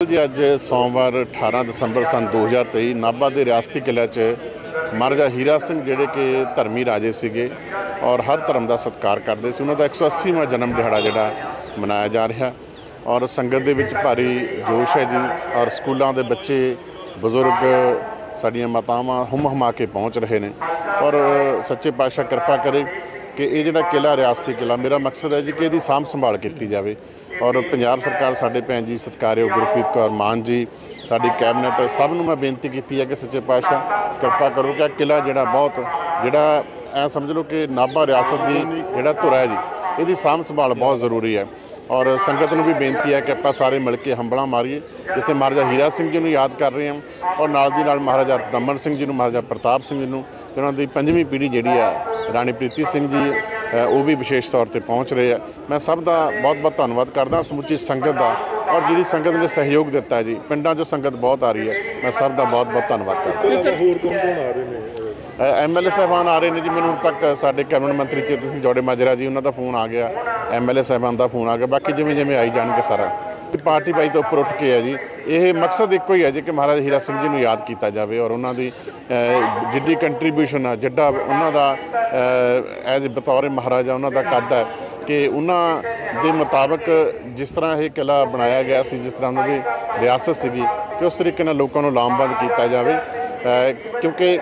ਜੀ, ਅੱਜ ਸੋਮਵਾਰ 18 ਦਸੰਬਰ ਸਨ 2023 ਨਾਭਾ ਦੇ ਰਿਆਸਤੀ ਕਿਲ੍ਹੇ 'ਚ ਮਹਾਰਾਜਾ ਹੀਰਾ ਸਿੰਘ ਜਿਹੜੇ ਕਿ ਧਰਮੀ ਰਾਜੇ ਸੀਗੇ ਔਰ ਹਰ ਧਰਮ ਦਾ ਸਤਿਕਾਰ ਕਰਦੇ ਸੀ, ਉਹਨਾਂ ਦਾ 180ਵਾਂ ਜਨਮ ਦਿਹਾੜਾ ਜਿਹੜਾ ਮਨਾਇਆ ਜਾ ਰਿਹਾ। ਔਰ ਸੰਗਤ ਦੇ ਵਿੱਚ ਭਾਰੀ ਜੋਸ਼ ਹੈ ਜੀ ਔਰ ਸਕੂਲਾਂ ਦੇ ਬੱਚੇ, ਬਜ਼ੁਰਗ ਸਾਡੀਆਂ ਮਾਤਾਵਾਂ ਹੁਮ ਹਮਾ ਕੇ ਪਹੁੰਚ ਰਹੇ ਨੇ। ਔਰ ਸੱਚੇ ਪਾਤਸ਼ਾਹ ਕਿਰਪਾ ਕਰੇ ਕਿ ਇਹ ਜਿਹੜਾ ਕਿਲਾ ਰਿਆਸਤੀ ਕਿਲਾ ਮੇਰਾ ਮਕਸਦ ਹੈ ਜੀ ਕਿ ਇਹਦੀ ਸਾਂਭ ਸੰਭਾਲ ਕੀਤੀ ਜਾਵੇ। ਔਰ ਪੰਜਾਬ ਸਰਕਾਰ ਸਾਡੇ ਭੈਣ ਜੀ ਸਤਿਕਾਰਯੋਗ ਗੁਰਪ੍ਰੀਤ ਕੌਰ ਮਾਨ ਜੀ, ਸਾਡੀ ਕੈਬਨਿਟ, ਸਭ ਨੂੰ ਮੈਂ ਬੇਨਤੀ ਕੀਤੀ ਹੈ ਕਿ ਸੱਚੇ ਪਾਤਸ਼ਾਹ ਕਿਰਪਾ ਕਰੋ ਕਿ ਕਿਲਾ ਜਿਹੜਾ ਬਹੁਤ, ਜਿਹੜਾ ਐ ਸਮਝ ਲਓ ਕਿ ਨਾਭਾ ਰਿਆਸਤ ਦੀ ਜਿਹੜਾ ਧੁਰਾ ਹੈ ਜੀ, ਇਹਦੀ ਸਾਂਭ ਸੰਭਾਲ ਬਹੁਤ ਜ਼ਰੂਰੀ ਹੈ। ਔਰ ਸੰਗਤ ਨੂੰ ਵੀ ਬੇਨਤੀ ਹੈ ਕਿ ਆਪਾਂ ਸਾਰੇ ਮਿਲ ਕੇ ਹੰਬਲਾ ਮਾਰੀਏ, ਜਿੱਥੇ ਮਹਾਰਾਜਾ ਹੀਰਾ ਸਿੰਘ ਜੀ ਨੂੰ ਯਾਦ ਕਰ ਰਹੇ ਹਾਂ ਔਰ ਨਾਲ ਦੀ ਨਾਲ ਮਹਾਰਾਜਾ ਦਮਨ ਸਿੰਘ ਜੀ ਨੂੰ, ਮਹਾਰਾਜਾ ਪ੍ਰਤਾਪ ਸਿੰਘ ਜੀ ਨੂੰ ਉਹਨਾਂ ਦੀ ਪੰਜਵੀਂ ਪੀੜ੍ਹੀ ਜਿਹੜੀ ਆ, ਰਾਣੀ ਪ੍ਰੀਤੀ ਸਿੰਘ ਜੀ ਉਹ ਵੀ ਵਿਸ਼ੇਸ਼ ਤੌਰ ਤੇ ਪਹੁੰਚ ਰਹੇ ਆ। ਮੈਂ ਸਭ ਦਾ ਬਹੁਤ ਬਹੁਤ ਧੰਨਵਾਦ ਕਰਦਾ, ਸਮੁੱਚੀ ਸੰਗਤ ਦਾ ਔਰ ਜਿਹੜੀ ਸੰਗਤ ਨੇ ਸਹਿਯੋਗ ਦਿੱਤਾ ਜੀ, ਪਿੰਡਾਂ 'ਚੋਂ ਸੰਗਤ ਬਹੁਤ ਆ ਰਹੀ ਹੈ, ਮੈਂ ਸਭ ਦਾ ਬਹੁਤ ਬਹੁਤ ਧੰਨਵਾਦ ਕਰਦਾ। ਹੋਰ ਕੌਣ ਕੌਣ ਆ ਰਹੇ ਨੇ? ਐਮਐਲਏ ਸਾਹਿਬਾਨ ਆ ਰਹੇ ਨੇ ਜੀ, ਮੈਨੂੰ ਹੁਣ ਤੱਕ ਸਾਡੇ ਕੈਬਨਿਟ ਮੰਤਰੀ ਚੇਤਨ ਸਿੰਘ ਜੋੜੇ ਮਾਜਰਾ ਜੀ, ਉਹਨਾਂ ਦਾ ਫੋਨ ਆ ਗਿਆ। ਐਮਐਲਏ ਸਾਹਿਬਾਨ ਦਾ ਫੋਨ ਆ ਗਿਆ। ਬਾਕੀ ਜਿਵੇਂ ਜਿਵੇਂ ਆਈ ਜਾਣਗੇ ਸਾਰਾ। ਪਾਰਟੀ ਬਾਈ ਤੋਂ ਉੱਪਰ ਉੱਠ ਕੇ ਹੈ ਜੀ। ਇਹ ਮਕਸਦ ਇੱਕੋ ਹੀ ਹੈ ਜੀ ਕਿ ਮਹਾਰਾਜਾ ਹੀਰਾ ਸਿੰਘ ਜੀ ਨੂੰ ਯਾਦ ਕੀਤਾ ਜਾਵੇ ਔਰ ਉਹਨਾਂ ਦੀ ਜਿੱਡੀ ਕੰਟਰੀਬਿਊਸ਼ਨ ਆ, ਜਿੱਡਾ ਉਹਨਾਂ ਦਾ ਐਜ਼ ਬਤੌਰ ਮਹਾਰਾਜਾ ਉਹਨਾਂ ਦਾ ਕੱਦ ਹੈ ਕਿ ਉਹਨਾਂ ਦੇ ਮੁਤਾਬਕ ਜਿਸ ਤਰ੍ਹਾਂ ਇਹ ਕਿਲਾ ਬਣਾਇਆ ਗਿਆ ਸੀ, ਜਿਸ ਤਰ੍ਹਾਂ ਉਹਨਾਂ ਦੀ ਰਿਆਸਤ ਸੀਗੀ, ਕਿ ਉਸ ਤਰੀਕੇ ਨਾਲ ਲੋਕਾਂ ਨੂੰ ਲਾਮਬੰਦ ਕੀਤਾ ਜਾਵੇ। ਕਿਉਂਕਿ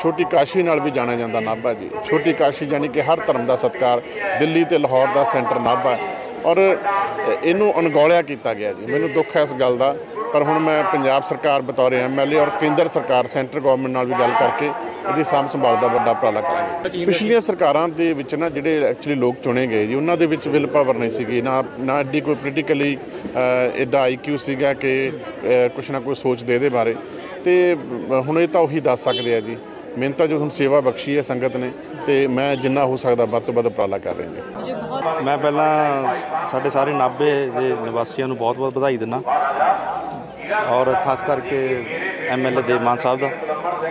ਛੋਟੀ ਕਾਸ਼ੀ ਨਾਲ ਵੀ ਜਾਣਿਆ ਜਾਂਦਾ ਨਾਭਾ ਜੀ। ਛੋਟੀ ਕਾਸ਼ੀ ਯਾਨੀ ਕਿ ਹਰ ਧਰਮ ਦਾ ਸਤਕਾਰ, ਦਿੱਲੀ ਤੇ ਲਾਹੌਰ ਦਾ ਸੈਂਟਰ ਨਾਭਾ। ਔਰ ਇਹਨੂੰ ਅਣਗੌਲਿਆ ਕੀਤਾ ਗਿਆ ਜੀ। ਮੈਨੂੰ ਦੁੱਖ ਹੈ ਇਸ ਗੱਲ ਦਾ ਪਰ ਹੁਣ ਮੈਂ ਪੰਜਾਬ ਸਰਕਾਰ ਬਤੌਰ ਏ ਔਰ ਕੇਂਦਰ ਸਰਕਾਰ, ਸੈਂਟਰ ਗਵਰਨਮੈਂਟ ਨਾਲ ਵੀ ਗੱਲ ਕਰਕੇ ਇਹਦੀ ਸਾਂਭ ਸੰਭਾਲ ਦਾ ਵੱਡਾ ਉਪਰਾਲਾ ਕਰਾਂਗੇ। ਪਿਛਲੀਆਂ ਸਰਕਾਰਾਂ ਦੇ ਵਿੱਚ ਨਾ ਜਿਹੜੇ ਐਕਚੁਅਲੀ ਲੋਕ ਚੁਣੇ ਗਏ ਜੀ, ਉਹਨਾਂ ਦੇ ਵਿੱਚ ਵਿਲ ਪਾਵਰ ਨਹੀਂ ਸੀਗੀ, ਨਾ ਨਾ ਐਡੀ ਕੋਈ ਪੋਲੀਟੀਕਲੀ ਐਡਾ ਆਈਕਿਊ ਸੀਗਾ ਕਿ ਕੁਛ ਨਾ ਕੋਈ ਸੋਚ ਦੇ ਦੇ ਬਾਰੇ। ਤੇ ਹੁਣ ਇਹ ਤਾਂ ਉਹੀ ਦੱਸ ਸਕਦੇ ਆ ਜੀ। ਮੈਨੂੰ ਜੋ ਹੁਣ ਸੇਵਾ ਬਖਸ਼ੀ ਹੈ ਸੰਗਤ ਨੇ, ਤੇ ਮੈਂ ਜਿੰਨਾ ਹੋ ਸਕਦਾ ਵੱਧ ਤੋਂ ਵੱਧ ਉਪਰਾਲਾ ਕਰ ਰਿਹਾ ਮੈਂ ਪਹਿਲਾਂ ਸਾਡੇ ਸਾਰੇ ਨਾਬੇ ਦੇ ਨਿਵਾਸੀਆਂ ਨੂੰ ਬਹੁਤ ਬਹੁਤ ਵਧਾਈ ਦਿੰਦਾ। ਔਰ ਖਾਸ ਕਰਕੇ ਐਮਐਲਏ ਦੇ ਮਾਨ ਸਾਹਿਬ ਦਾ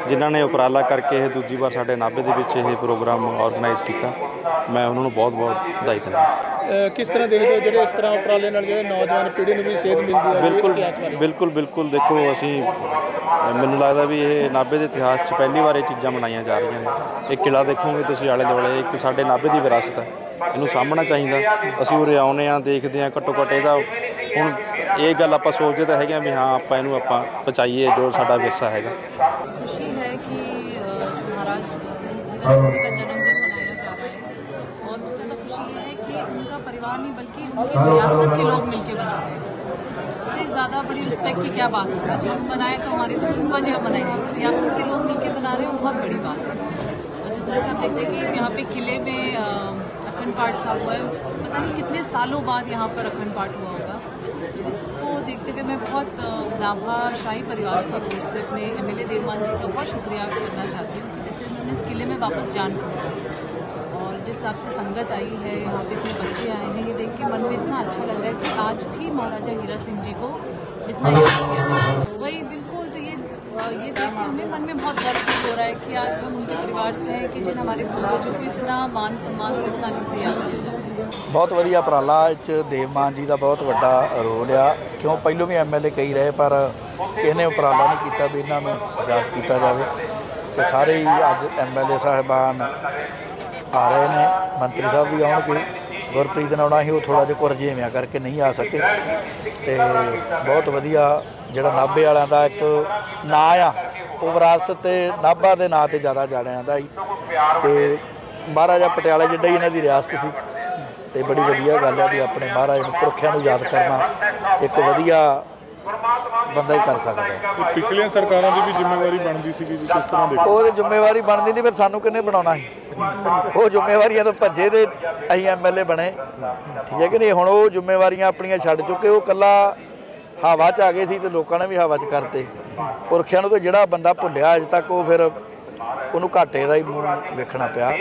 ਜਿਨ੍ਹਾਂ ਨੇ ਉਪਰਾਲਾ ਕਰਕੇ ਇਹ ਦੂਜੀ ਵਾਰ ਸਾਡੇ ਨਾਭੇ ਦੇ ਵਿੱਚ ਇਹ ਪ੍ਰੋਗਰਾਮ ਆਰਗੇਨਾਈਜ਼ ਕੀਤਾ। ਮੈਂ ਉਹਨਾਂ ਨੂੰ ਬਹੁਤ-ਬਹੁਤ ਵਧਾਈ ਦਿੰਦਾ। ਕਿਸ ਤਰ੍ਹਾਂ ਦੇਖਦੇ ਹੋ ਜਿਹੜੇ ਇਸ ਤਰ੍ਹਾਂ ਉਪਰਾਲੇ ਨਾਲ ਜਿਹੜੇ ਨੌਜਵਾਨ ਪੀੜ੍ਹੀ ਨੂੰ ਵੀ ਸੇਧ ਮਿਲਦੀ ਹੈ ਬਿਲਕੁਲ ਬਿਲਕੁਲ ਬਿਲਕੁਲ। ਦੇਖੋ ਅਸੀਂ ਮੈਨੂੰ ਲੱਗਦਾ ਵੀ ਇਹ ਨਾਭੇ ਦੇ ਇਤਿਹਾਸ 'ਚ ਪਹਿਲੀ ਵਾਰ ਇਹ ਚੀਜ਼ਾਂ ਮਨਾਈਆਂ ਜਾ ਰਹੀਆਂ ਨੇ। ਇਹ ਕਿਲਾ ਦੇਖੋਗੇ ਤੁਸੀਂ ਆਲੇ ਦੁਆਲੇ ਇੱਕ ਸਾਡੇ ਨਾਭੇ ਦੀ ਵਿਰਾਸਤ ਹੈ। ਇਹਨੂੰ ਸਾਂਭਣਾ ਚਾਹੀਦਾ ਅਸੀਂ ਉਰੇ ਆਉਨੇ ਆ ਦੇਖਦੇ ਆ ਘੱਟੋ ਘੱਟ ਇਹਦਾ ਹੁਣ ਇਹ ਗੱਲ ਆਪਾਂ ਸੋਚਦੇ ਤਾਂ ਹੈਗੇ ਆ ਵੀ ਹਾਂ ਆਪਾਂ ਇਹਨੂੰ ਆਪਾਂ ਬਚਾਈਏ ਜੋ ਸਾਡਾ ਵਿਰਸਾ ਹੈਗਾ खुशी है कि अ, महाराज हीरा सिंह जी का जन्मदिन मनाया जा रहा है और उससे ज़्यादा खुशी ये है कि उनका परिवार नहीं बल्कि उनकी रियासत के लोग मिलकर बना रहे हैं इससे ज़्यादा बड़ी रिस्पेक्ट की क्या बात होगा जब हम बनाए तो हमारी तो पूर्वज यहाँ बनाएंगे रियासत के लोग मिलकर बना रहे हैं बहुत बड़ी बात है और जिस तरह से हम देखते हैं कि यहाँ पे किले में अ, अखंड पाठ साहब हुआ है पता नहीं कितने सालों बाद यहाँ पर अखंड पाठ हुआ होगा तो इसको देखते हुए मैं बहुत अ, नाभा शाही परिवार की ओर से अपने एम एल देवमान जी का बहुत शुक्रिया करना चाहती हूँ जैसे उन्होंने इस किले में वापस जान पड़ी और जिस हिसाब से संगत आई है यहाँ पे इतने बच्चे आए हैं ये देख के मन में इतना अच्छा लग रहा है कि आज भी महाराजा हीरा सिंह जी को इतना। वही बिल्कुल ये अ, ये देख के हमें मन में बहुत गर्व फील हो रहा है कि आज हम उनके परिवार से हैं कि जिन हमारे पूर्वजों को इतना मान सम्मान और इतना अच्छे से याद किया ਬਹੁਤ ਵਧੀਆ ਉਪਰਾਲਾ ਇਹ 'ਚ ਦੇਵਮਾਨ ਜੀ ਦਾ ਬਹੁਤ ਵੱਡਾ ਰੋਲ ਆ ਕਿਉਂ ਪਹਿਲੋਂ ਵੀ ਐਮਐਲਏ ਕਈ ਰਹੇ ਪਰ ਕਿਸੇ ਨੇ ਉਪਰਾਲਾ ਨਹੀਂ ਕੀਤਾ ਵੀ ਇਹਨਾਂ ਨੂੰ ਯਾਦ ਕੀਤਾ ਜਾਵੇ ਤੇ ਸਾਰੇ ਹੀ ਅੱਜ ਐਮਐਲਏ ਸਾਹਿਬਾਨ ਆ ਰਹੇ ਨੇ ਮੰਤਰੀ ਸਾਹਿਬ ਵੀ ਆਉਣਗੇ ਗੁਰਪ੍ਰੀਤ ਨੇ ਆਉਣਾ ਸੀ ਉਹ ਥੋੜਾ ਜਿਹਾ ਕੁਰਜੇਵਿਆਂ ਕਰਕੇ ਨਹੀਂ ਆ ਸਕੇ ਤੇ ਬਹੁਤ ਵਧੀਆ ਜਿਹੜਾ ਨਾਭੇ ਵਾਲਿਆਂ ਦਾ ਇੱਕ ਨਾਂ ਆ ਉਹ ਵਿਰਾਸਤ ਤੇ ਨਾਭਾ ਦੇ ਨਾਂ ਤੇ ਜ਼ਿਆਦਾ ਜਾਣਿਆ ਜਾਂਦਾ ਸੀ ਤੇ ਮਹਾਰਾਜਾ ਪਟਿਆਲਾ ਜਿੱਡਾ ਹੀ ਇਹਨਾਂ ਦੀ ਰਿਆਸਤ ਸੀ। ਤੇ ਬੜੀ ਵਧੀਆ ਗੱਲ ਹੈ ਵੀ ਆਪਣੇ ਮਹਾਰਾਜ ਨੂੰ ਪੁਰਖਿਆਂ ਨੂੰ ਯਾਦ ਕਰਨਾ ਇੱਕ ਵਧੀਆ ਬੰਦਾ ਹੀ ਕਰ ਸਕਦਾ ਹੈ। ਪਿਛਲੀਆਂ ਸਰਕਾਰਾਂ ਦੀ ਵੀ ਜ਼ਿੰਮੇਵਾਰੀ ਬਣਦੀ ਸੀਗੀ ਜੀ ਕਿਸ ਤਰ੍ਹਾਂ ਦੇਖੋ? ਉਹ ਤੇ ਜ਼ਿੰਮੇਵਾਰੀ ਬਣਦੀ ਨਹੀਂ ਫਿਰ ਸਾਨੂੰ ਕਿੰਨੇ ਬਣਾਉਣਾ ਸੀ? ਉਹ ਜ਼ਿੰਮੇਵਾਰੀਆਂ ਤੋਂ ਭੱਜੇ ਤੇ ਅਸੀਂ ਐਮਐਲਏ ਬਣੇ। ਠੀਕ ਹੈ ਕਿ ਨਹੀਂ? ਹੁਣ ਉਹ ਜ਼ਿੰਮੇਵਾਰੀਆਂ ਆਪਣੀਆਂ ਛੱਡ ਚੁੱਕੇ ਉਹ ਕੱਲਾ ਹਵਾ 'ਚ ਆ ਗਏ ਸੀ ਤੇ ਲੋਕਾਂ ਨੇ ਵੀ ਹਵਾ 'ਚ ਕਰਤੇ। ਪੁਰਖਿਆਂ ਨੂੰ ਤਾਂ ਜਿਹੜਾ ਬੰਦਾ ਭੁੱਲਿਆ ਅਜੇ ਤੱਕ ਉਹ ਫਿਰ ਉਹਨੂੰ ਘਾਟੇ ਦਾ ਹੀ ਮੂੰਹ ਵੇਖਣਾ ਪਿਆ।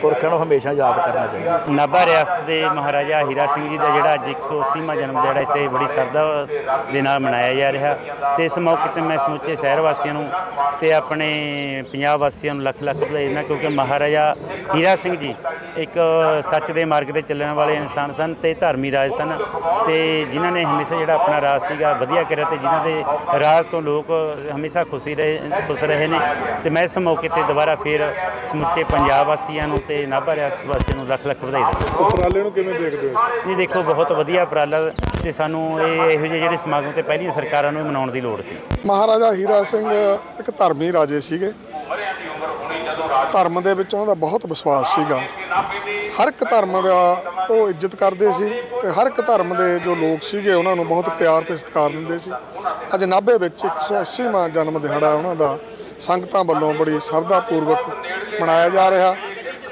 ਪੁਰਖਾਂ ਨੂੰ ਹਮੇਸ਼ਾ ਯਾਦ ਕਰਨਾ ਚਾਹੀਦਾ। ਨਾਭਾ ਰਿਆਸਤ ਦੇ ਮਹਾਰਾਜਾ ਹੀਰਾ ਸਿੰਘ ਜੀ ਦਾ ਜਿਹੜਾ ਅੱਜ 180ਵਾਂ ਜਨਮ ਦਿਹਾੜਾ ਇੱਥੇ ਬੜੀ ਸਰਦਾ ਦੇ ਨਾਲ ਮਨਾਇਆ ਜਾ ਰਿਹਾ। ਤੇ ਇਸ ਮੌਕੇ ਤੇ ਮੈਂ ਸਮੁੱਚੇ ਸ਼ਹਿਰ ਵਾਸੀਆਂ ਨੂੰ ਤੇ ਆਪਣੇ ਪੰਜਾਬ ਵਾਸੀਆਂ ਨੂੰ ਲੱਖ ਲੱਖ ਵਧਾਈ ਦਿੰਦਾ, ਕਿਉਂਕਿ ਮਹਾਰਾਜਾ ਹੀਰਾ ਸਿੰਘ ਜੀ ਇੱਕ ਸੱਚ ਦੇ ਮਾਰਗ ਤੇ ਚੱਲਣ ਵਾਲੇ ਇਨਸਾਨ ਸਨ ਤੇ ਧਰਮੀ ਰਾਜ ਸਨ। ਤੇ ਜਿਨ੍ਹਾਂ ਨੇ ਹਮੇਸ਼ਾ ਜਿਹੜਾ ਆਪਣਾ ਰਾਜ ਸੀਗਾ ਵਧੀਆ ਕਰਿਆ ਤੇ ਜਿਨ੍ਹਾਂ ਦੇ ਰਾਜ ਤੋਂ ਲੋਕ ਹਮੇਸ਼ਾ ਖੁਸ਼ੀ ਰਹੇ, ਖੁਸ਼ ਰਹੇ ਨੇ। ਤੇ ਮੈਂ ਇਸ ਮੌਕੇ ਤੇ ਦੁਬਾਰਾ ਫੇਰ ਸਮੁੱਚੇ ਪੰਜਾਬ ਵਾਸੀਆਂ ਨੂੰ ਤੇ ਨਾਭਾ ਰਿਆਸਤ ਵਾਸੀਆਂ ਨੂੰ ਲੱਖ ਲੱਖ ਵਧਾਈ ਦਿੰਦਾ ਉਪਰਾਲੇ ਨੂੰ ਕਿਵੇਂ ਦੇਖਦੇ ਹੋ? ਜੀ ਦੇਖੋ ਬਹੁਤ ਵਧੀਆ ਉਪਰਾਲਾ ਤੇ ਸਾਨੂੰ ਇਹ ਇਹੋ ਜਿਹੇ ਜਿਹੜੇ ਸਮਾਗਮ ਤੇ ਪਹਿਲੀਆਂ ਸਰਕਾਰਾਂ ਨੂੰ ਮਨਾਉਣ ਦੀ ਲੋੜ ਸੀ। ਮਹਾਰਾਜਾ ਹੀਰਾ ਸਿੰਘ ਇੱਕ ਧਰਮੀ ਰਾਜੇ ਸੀਗੇ। ਧਰਮ ਦੇ ਵਿੱਚ ਉਹਨਾਂ ਦਾ ਬਹੁਤ ਵਿਸ਼ਵਾਸ ਸੀਗਾ। ਹਰ ਇੱਕ ਧਰਮ ਦਾ ਉਹ ਇੱਜ਼ਤ ਕਰਦੇ ਸੀ ਤੇ ਹਰ ਇੱਕ ਧਰਮ ਦੇ ਜੋ ਲੋਕ ਸੀਗੇ ਉਹਨਾਂ ਨੂੰ ਬਹੁਤ ਪਿਆਰ ਤੇ ਸਤਿਕਾਰ ਦਿੰਦੇ ਸੀ। ਅੱਜ ਨਾਭੇ ਵਿੱਚ 180ਵਾਂ ਜਨਮ ਦਿਹਾੜਾ ਉਹਨਾਂ ਦਾ ਸੰਗਤਾਂ ਵੱਲੋਂ ਬੜੀ ਸ਼ਰਧਾ ਪੂਰਵਕ ਮਨਾਇਆ ਜਾ ਰਿਹਾ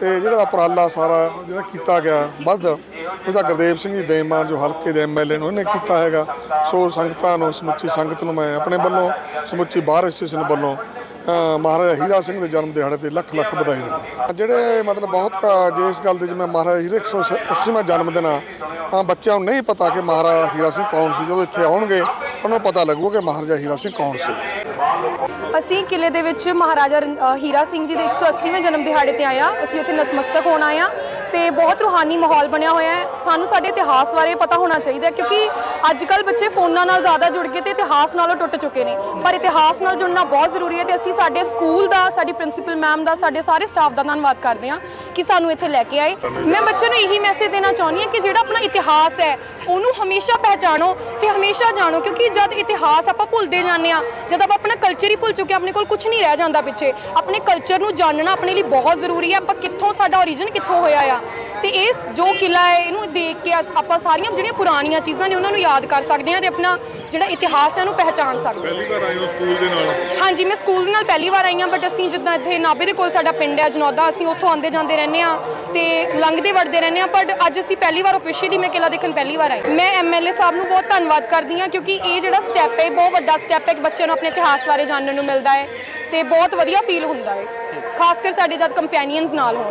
ਤੇ ਜਿਹੜਾ ਉਪਰਾਲਾ ਸਾਰਾ ਜਿਹੜਾ ਕੀਤਾ ਗਿਆ, ਵੱਧ, ਉਹਦਾ ਗੁਰਦੇਵ ਸਿੰਘ ਜੀ ਦੇਮਾਨ ਜੋ ਹਲਕੇ ਦੇ ਐਮਐਲਏ ਨੇ ਉਹਨੇ ਕੀਤਾ ਹੈਗਾ। ਸੋ ਸੰਗਤਾਂ ਨੂੰ, ਸਮੁੱਚੀ ਸੰਗਤ ਨੂੰ ਮੈਂ ਆਪਣੇ ਵੱਲੋਂ, ਸਮੁੱਚੀ ਬਾਹਰ ਐਸੋਸੀਏਸ਼ਨ ਵੱਲੋਂ ਮਹਾਰਾਜਾ ਹੀਰਾ ਸਿੰਘ ਦੇ ਜਨਮ ਦਿਹਾੜੇ ਤੇ ਲੱਖ ਲੱਖ ਵਧਾਈ ਦਿੰਦਾ ਜਿਹੜੇ ਮਤਲਬ ਬਹੁਤ ਕ- ਜੇ ਇਸ ਗੱਲ ਦੇ ਜਿਵੇਂ ਮਹਾਰਾਜਾ ਹੀਰੇ 180ਵਾਂ ਜਨਮ ਦਿਨ ਆ ਬੱਚਿਆਂ ਨੂੰ ਨਹੀਂ ਪਤਾ ਕਿ ਮਹਾਰਾਜਾ ਹੀਰਾ ਸਿੰਘ ਕੌਣ ਸੀ, ਜਦੋਂ ਇੱਥੇ ਆਉਣਗੇ ਉਹਨਾਂ ਪਤਾ ਲੱਗੂਗਾ ਕਿ ਮਹਾਰਾਜਾ ਹੀਰਾ ਸਿੰਘ ਕੌਣ ਸੀ। ਅਸੀਂ ਕਿਲੇ ਦੇ ਵਿੱਚ ਮਹਾਰਾਜਾ ਹੀਰਾ ਸਿੰਘ ਜੀ ਦੇ 180ਵੇਂ ਜਨਮ ਦਿਹਾੜੇ ਤੇ ਆਇਆ ਅਸੀਂ ਇੱਥੇ ਨਤਮਸਤਕ ਹੋਣ ਆਏ ਹਾਂ ਤੇ ਬਹੁਤ ਰੂਹਾਨੀ ਮਾਹੌਲ ਬਣਿਆ ਹੋਇਆ ਹੈ। ਸਾਨੂੰ ਸਾਡੇ ਇਤਿਹਾਸ ਬਾਰੇ ਪਤਾ ਹੋਣਾ ਚਾਹੀਦਾ ਕਿਉਂਕਿ ਅੱਜ ਕੱਲ ਬੱਚੇ ਫੋਨਾਂ ਨਾਲ ਜ਼ਿਆਦਾ ਜੁੜ ਗਏ ਤੇ ਇਤਿਹਾਸ ਨਾਲੋਂ ਟੁੱਟ ਚੁੱਕੇ ਨੇ। ਪਰ ਇਤਿਹਾਸ ਨਾਲ ਜੁੜਨਾ ਬਹੁਤ ਜ਼ਰੂਰੀ ਹੈ ਤੇ ਅਸੀਂ ਸਾਡੇ ਸਕੂਲ ਦਾ, ਸਾਡੀ ਪ੍ਰਿੰਸੀਪਲ ਮੈਮ ਦਾ, ਸਾਡੇ ਸਾਰੇ ਸਟਾਫ ਦਾ ਧੰਨਵਾਦ ਕਰਦੇ ਹਾਂ ਕਿ ਸਾਨੂੰ ਇੱਥੇ ਲੈ ਕੇ ਆਏ। ਮੈਂ ਬੱਚਿਆਂ ਨੂੰ ਇਹੀ ਮੈਸੇਜ ਦੇਣਾ ਚਾਹੁੰਦੀ ਹਾਂ ਕਿ ਜਿਹੜਾ ਆਪਣਾ ਇਤਿਹਾਸ ਹੈ, ਉਹਨੂੰ ਹਮੇਸ਼ਾ ਪਹਿਚਾਣੋ ਤੇ ਹਮੇਸ਼ਾ ਜਾਣੋ ਕਿਉਂਕਿ ਜਦ ਇਤਿਹਾਸ ਆਪਾਂ ਭੁੱਲਦੇ ਜਾਂਦੇ ਆ ਜਦ ਆਪਾਂ ਆਪਣਾ ਕਲਚਰ ਹੀ ਭੁੱਲ ਚੁੱਕੇ ਆਪਣੇ ਕੋਲ ਕੁਝ ਨਹੀਂ ਰਹਿ ਜਾਂਦਾ ਪਿੱਛੇ। ਆਪਣੇ ਕਲਚਰ ਨੂੰ ਜਾਣਨਾ ਆਪਣੇ ਲਈ ਬਹੁਤ ਜ਼ਰੂਰੀ ਹੈ, ਆਪਾਂ ਕਿੱਥੋਂ ਸਾਡਾ origin ਕਿੱਥੋਂ ਹੋਇਆ ਆ? ਤੇ ਇਸ ਜੋ ਕਿਲਾ ਹੈ ਇਹਨੂੰ ਦੇਖ ਕੇ ਆਪਾਂ ਸਾਰੀਆਂ ਜਿਹੜੀਆਂ ਪੁਰਾਣੀਆਂ ਚੀਜ਼ਾਂ ਨੇ ਉਹਨਾਂ ਨੂੰ ਯਾਦ ਕਰ ਸਕਦੇ ਹਾਂ ਤੇ ਆਪਣਾ ਜਿਹੜਾ ਇਤਿਹਾਸ ਹੈ ਉਹਨੂੰ ਪਹਿਚਾਣ ਸਕਦੇ ਹਾਂ। ਪਹਿਲੀ ਵਾਰ ਆਏ ਹੋ ਸਕੂਲ ਦੇ ਨਾਲ? ਹਾਂਜੀ ਮੈਂ ਸਕੂਲ ਦੇ ਨਾਲ ਪਹਿਲੀ ਵਾਰ ਆਈ ਹਾਂ ਬਟ ਅਸੀਂ ਜਿੱਦਾਂ ਇੱਥੇ ਨਾਭੇ ਦੇ ਕੋਲ ਸਾਡਾ ਪਿੰਡ ਹੈ ਜਨੌਦਾ ਅਸੀਂ ਉੱਥੋਂ ਆਉਂਦੇ ਜਾਂਦੇ ਰਹਿੰਦੇ ਆ ਤੇ ਲੰਘਦੇ ਵੜਦੇ ਰਹਿੰਦੇ ਆ ਪਰ ਅੱਜ ਅਸੀਂ ਪਹਿਲੀ ਵਾਰ ਅਫੀਸ਼ੀਅਲੀ ਮੈਂ ਕਿਲਾ ਦੇਖਣ ਪਹਿਲੀ ਵਾਰ ਆਈ ਮੈਂ ਐਮਐਲਏ ਸਾਹਿਬ ਨੂੰ ਬਹੁਤ ਧੰਨਵਾਦ ਕਰਦੀ ਹਾਂ ਕਿਉਂਕਿ ਇਹ ਜਿਹੜਾ ਸਟੈਪ ਹੈ ਬਹੁਤ ਵੱਡਾ ਸਟੈਪ ਹੈ ਕਿ ਬੱਚਿਆਂ ਨੂੰ ਆਪਣੇ ਇਤਿਹਾਸ ਬਾਰੇ ਜਾਣਨ ਨੂੰ ਮਿਲਦਾ ਹੈ ਤੇ ਬਹੁਤ ਵਧੀਆ ਫੀਲ ਹੁੰਦਾ ਹੈ ਖਾਸ ਕਰ ਸਾਡੇ ਜਦ ਕੰਪੈਨੀਅਨਸ ਨਾਲ ਹੋਣ।